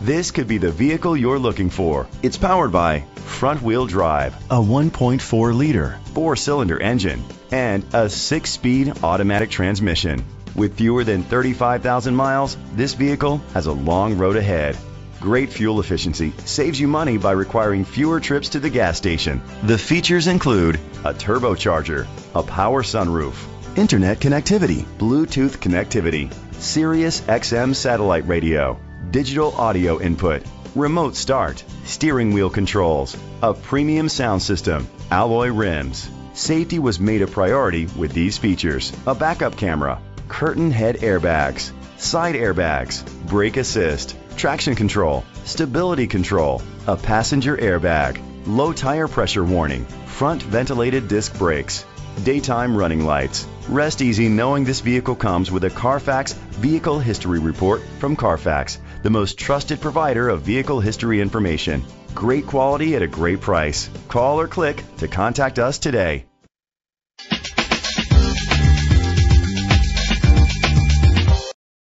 This could be the vehicle you're looking for. It's powered by front wheel drive, a 1.4 liter, four cylinder engine, and a six speed automatic transmission. With fewer than 35,000 miles, this vehicle has a long road ahead. Great fuel efficiency saves you money by requiring fewer trips to the gas station. The features include a turbocharger, a power sunroof, internet connectivity, Bluetooth connectivity, Sirius XM satellite radio, digital audio input, remote start, steering wheel controls, a premium sound system, alloy rims. Safety was made a priority with these features a backup camera, curtain head airbags, side airbags, brake assist, traction control, stability control, a passenger airbag, low tire pressure warning, front ventilated disc brakes, daytime running lights. Rest easy knowing this vehicle comes with a Carfax Vehicle History Report from Carfax, the most trusted provider of vehicle history information. Great quality at a great price. Call or click to contact us today.